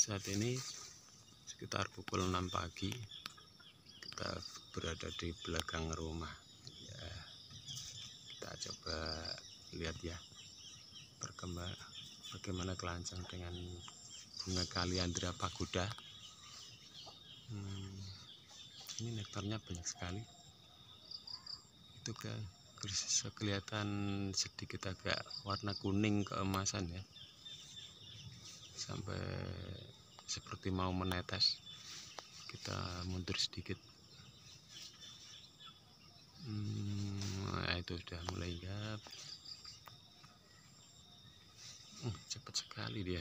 saat ini sekitar pukul 6 pagi kita berada di belakang rumah. Ya, kita coba lihat ya perkembang bagaimana kelancang dengan bunga kaliandra pagoda hmm, ini nektarnya banyak sekali. Itu ke kelihatan sedikit agak warna kuning keemasan ya. Sampai seperti mau menetes. Kita mundur sedikit. Hmm, nah itu sudah mulai ya hmm, cepat sekali dia.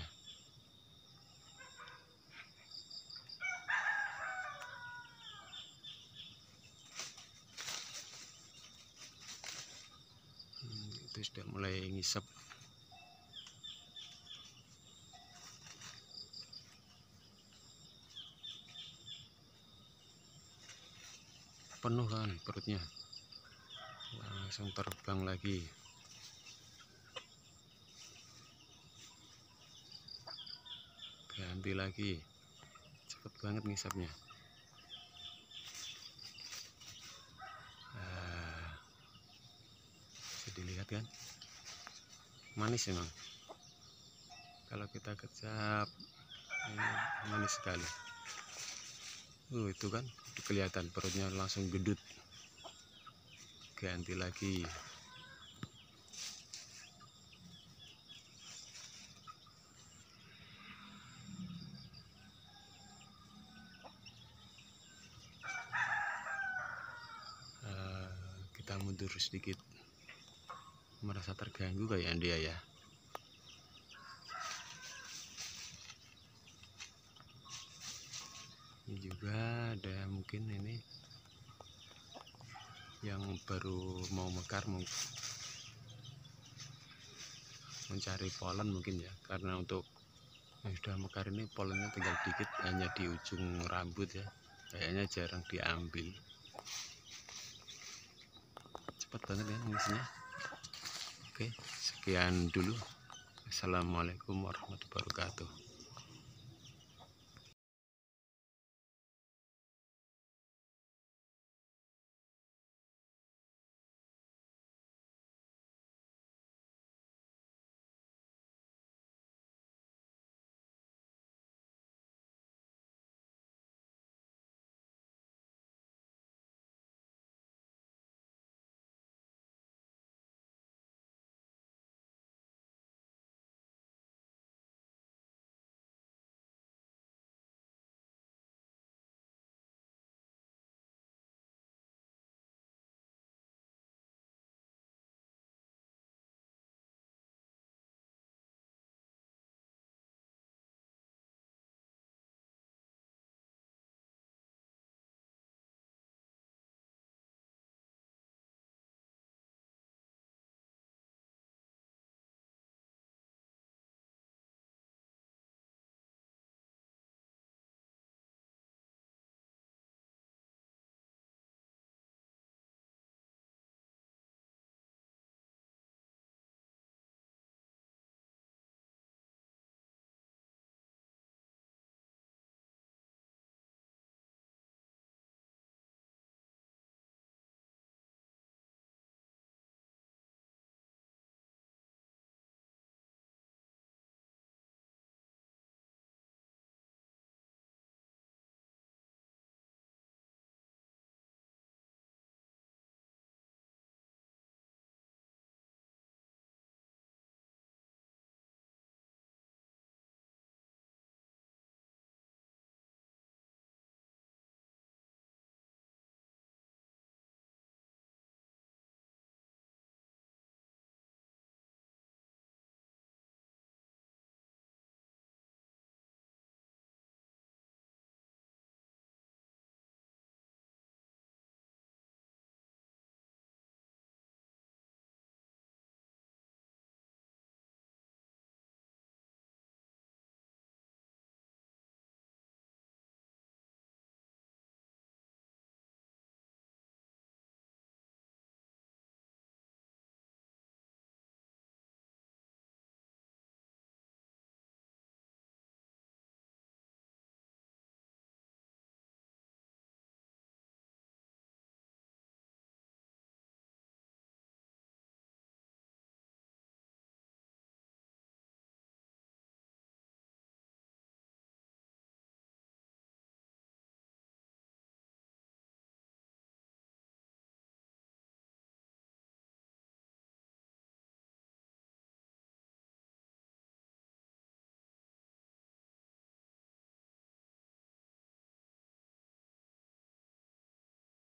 Hmm, itu sudah mulai ngisep penuh kan perutnya. Langsung terbang lagi. Ganti lagi. Cepet banget ngisapnya. Nah, bisa dilihat kan? Manis emang. Kalau kita kecap ini manis sekali uh itu kan kelihatan perutnya langsung gedut ganti lagi. Uh, kita mundur sedikit. Merasa terganggu kayak dia ya ini juga ada mungkin ini yang baru mau mekar mau mencari polen mungkin ya. Karena untuk yang sudah mekar ini polennya tinggal dikit hanya di ujung rambut ya. Kayaknya jarang diambil. Cepat banget ya ngisinya. Oke sekian dulu. Assalamualaikum warahmatullahi wabarakatuh